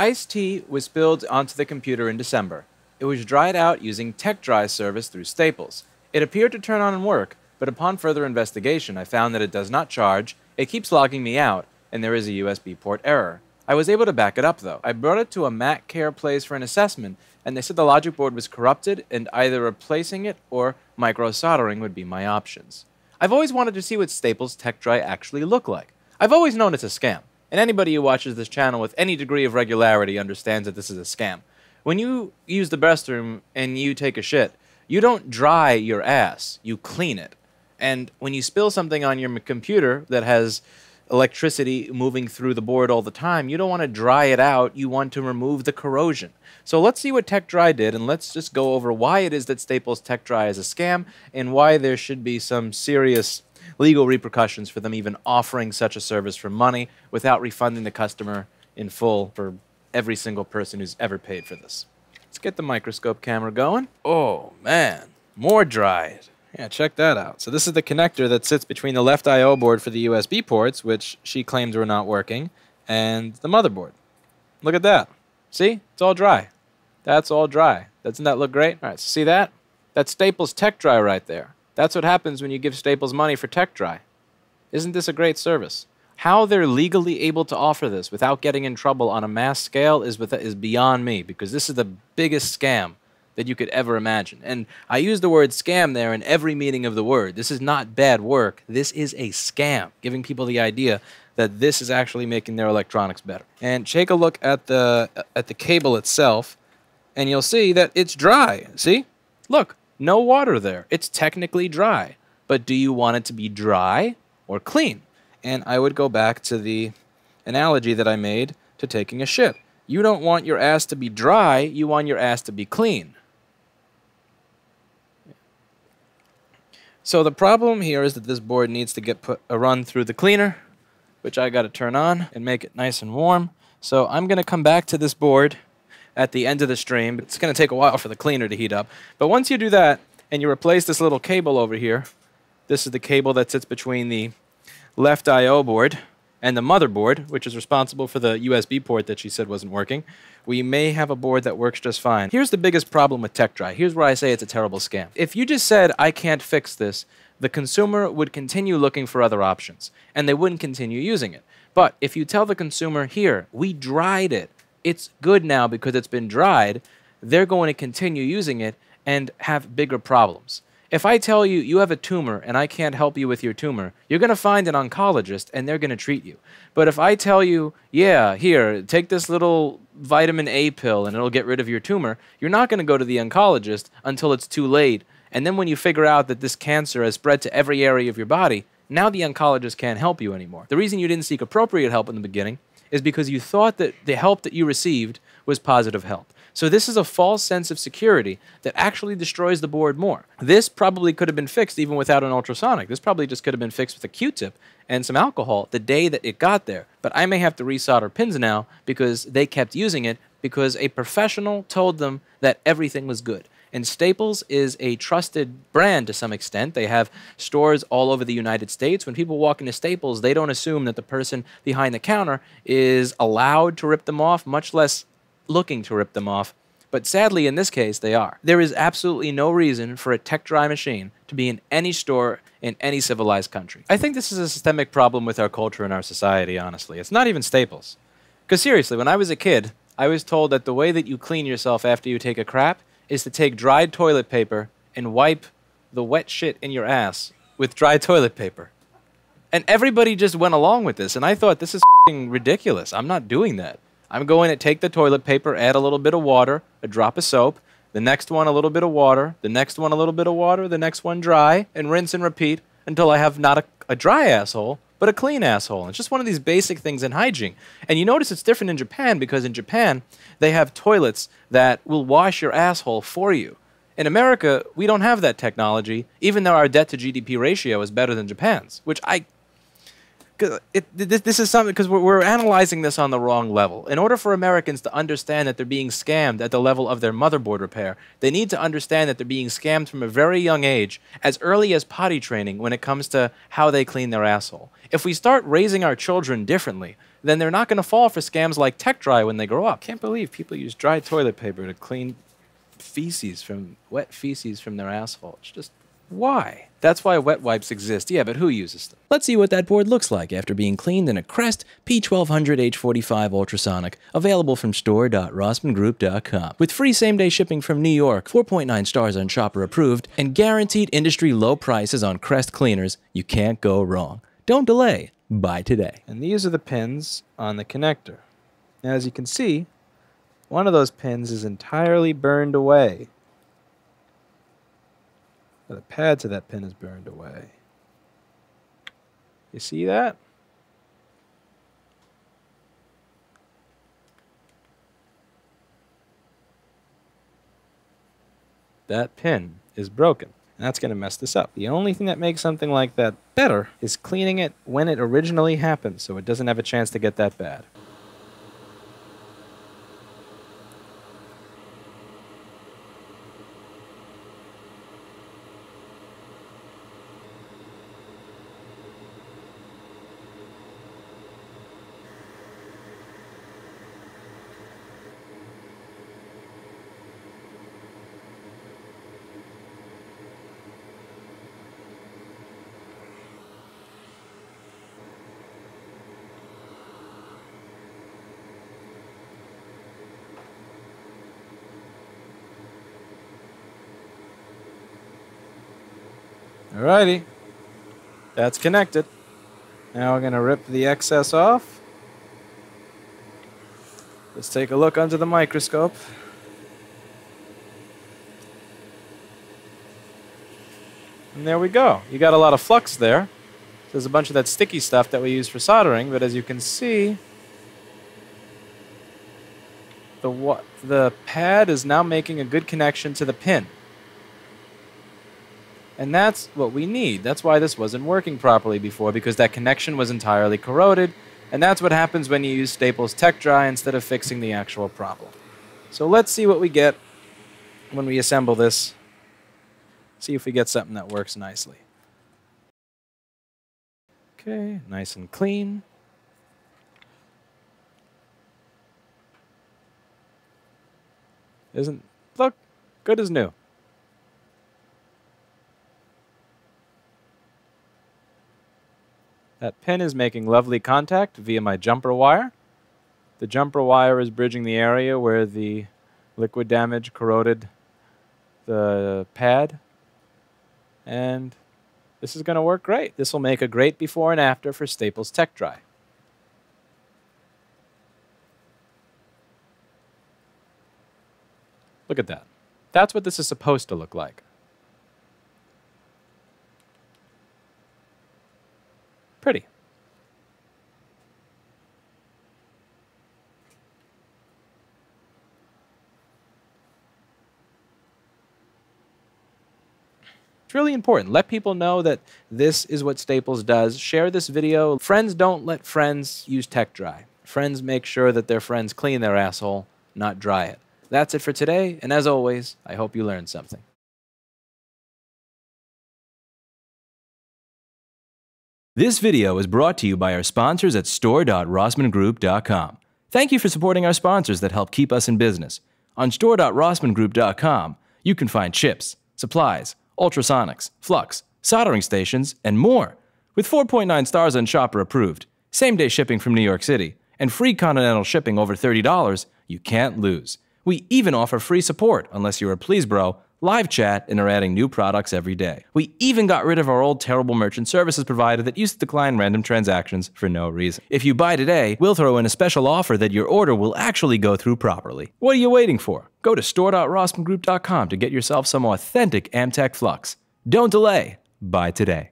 Iced tea was spilled onto the computer in December. It was dried out using TekDry service through Staples. It appeared to turn on and work, but upon further investigation, I found that it does not charge, it keeps logging me out, and there is a USB port error. I was able to back it up though. I brought it to a Mac Care place for an assessment, and they said the logic board was corrupted and either replacing it or micro soldering would be my options. I've always wanted to see what Staples TekDry actually look like. I've always known it's a scam, and anybody who watches this channel with any degree of regularity understands that this is a scam. When you use the restroom and you take a shit, you don't dry your ass, you clean it. And when you spill something on your computer that has electricity moving through the board all the time, you don't want to dry it out, you want to remove the corrosion. So let's see what TekDry did, and let's just go over why it is that Staples TekDry is a scam and why there should be some serious legal repercussions for them even offering such a service for money without refunding the customer in full for every single person who's ever paid for this. Let's get the microscope camera going. Oh, man. More dried. Yeah, check that out. So this is the connector that sits between the left I.O. board for the USB ports, which she claims were not working, and the motherboard. Look at that. See? It's all dry. That's all dry. Doesn't that look great? All right, so see that? That's Staples TekDry right there. That's what happens when you give Staples money for TekDry. Isn't this a great service? How they're legally able to offer this without getting in trouble on a mass scale is, with, is beyond me because this is the biggest scam that you could ever imagine. And I use the word scam there in every meaning of the word. This is not bad work. This is a scam, giving people the idea that this is actually making their electronics better. And take a look at the at the cable itself, and you'll see that it's dry. See? Look, no water there. It's technically dry. But do you want it to be dry or clean? And I would go back to the analogy that I made to taking a shit. You don't want your ass to be dry, you want your ass to be clean. So the problem here is that this board needs to get put a run through the cleaner, which I got to turn on and make it nice and warm. So I'm going to come back to this board at the end of the stream. It's going to take a while for the cleaner to heat up. But once you do that and you replace this little cable over here, this is the cable that sits between the left I.O. board and the motherboard, which is responsible for the USB port that she said wasn't working, we may have a board that works just fine. Here's the biggest problem with TekDry. Here's where I say it's a terrible scam. If you just said, I can't fix this, the consumer would continue looking for other options, and they wouldn't continue using it. But if you tell the consumer, here, we dried it, it's good now because it's been dried, they're going to continue using it and have bigger problems. If I tell you you have a tumor and I can't help you with your tumor, you're going to find an oncologist and they're going to treat you. But if I tell you, yeah, here, take this little vitamin A pill and it'll get rid of your tumor, you're not going to go to the oncologist until it's too late. And then when you figure out that this cancer has spread to every area of your body, now the oncologist can't help you anymore. The reason you didn't seek appropriate help in the beginning is because you thought that the help that you received was positive help. So this is a false sense of security that actually destroys the board more. This probably could have been fixed even without an ultrasonic. This probably just could have been fixed with a Q-tip and some alcohol the day that it got there. But I may have to resolder pins now because they kept using it because a professional told them that everything was good. And Staples is a trusted brand to some extent. They have stores all over the United States. When people walk into Staples, they don't assume that the person behind the counter is allowed to rip them off, much less looking to rip them off. But sadly, in this case, they are. There is absolutely no reason for a TekDry machine to be in any store in any civilized country. I think this is a systemic problem with our culture and our society, honestly. It's not even Staples. Because seriously, when I was a kid, I was told that the way that you clean yourself after you take a crap is to take dried toilet paper and wipe the wet shit in your ass with dry toilet paper. And everybody just went along with this, and I thought this is ridiculous. I'm not doing that. I'm going to take the toilet paper, add a little bit of water, a drop of soap, the next one a little bit of water, the next one a little bit of water, the next one dry, and rinse and repeat until I have not a, a dry asshole, but a clean asshole. It's just one of these basic things in hygiene. And you notice it's different in Japan because in Japan, they have toilets that will wash your asshole for you. In America, we don't have that technology, even though our debt to GDP ratio is better than Japan's, which I it, this, this is something because we're, we're analyzing this on the wrong level. In order for Americans to understand that they're being scammed at the level of their motherboard repair, they need to understand that they're being scammed from a very young age, as early as potty training when it comes to how they clean their asshole. If we start raising our children differently, then they're not going to fall for scams like TekDry when they grow up. Can't believe people use dry toilet paper to clean feces from wet feces from their asshole. It's just why? That's why wet wipes exist. Yeah, but who uses them? Let's see what that board looks like after being cleaned in a Crest P1200 H45 ultrasonic, available from store.rossmanngroup.com. With free same-day shipping from New York, 4.9 stars on Shopper approved, and guaranteed industry low prices on Crest cleaners, you can't go wrong. Don't delay. Buy today. And these are the pins on the connector. Now, as you can see, one of those pins is entirely burned away. The pad to that pin is burned away. You see that? That pin is broken. And that's going to mess this up. The only thing that makes something like that better is cleaning it when it originally happened so it doesn't have a chance to get that bad. Alrighty. That's connected. Now we're going to rip the excess off. Let's take a look under the microscope. And there we go. You got a lot of flux there. There's a bunch of that sticky stuff that we use for soldering, but as you can see, the, the pad is now making a good connection to the pin. And that's what we need. That's why this wasn't working properly before, because that connection was entirely corroded. And that's what happens when you use Staples TekDry instead of fixing the actual problem. So let's see what we get when we assemble this. See if we get something that works nicely. Okay, nice and clean. Isn't, look, good as new. That pin is making lovely contact via my jumper wire. The jumper wire is bridging the area where the liquid damage corroded the pad. And this is going to work great. This will make a great before and after for Staples TekDry. Look at that. That's what this is supposed to look like. It's really important. Let people know that this is what Staples does. Share this video. Friends don't let friends use TekDry. Friends make sure that their friends clean their asshole, not dry it. That's it for today, and as always, I hope you learned something. This video is brought to you by our sponsors at store.rossmanngroup.com. Thank you for supporting our sponsors that help keep us in business. On store.rossmanngroup.com, you can find chips, supplies, ultrasonics, flux, soldering stations, and more. With 4.9 stars on Shopper approved, same day shipping from New York City, and free continental shipping over $30, you can't lose. We even offer free support unless you're a Please Bro live chat, and are adding new products every day. We even got rid of our old terrible merchant services provider that used to decline random transactions for no reason. If you buy today, we'll throw in a special offer that your order will actually go through properly. What are you waiting for? Go to store.rossmanngroup.com to get yourself some authentic Amtech flux. Don't delay. Buy today.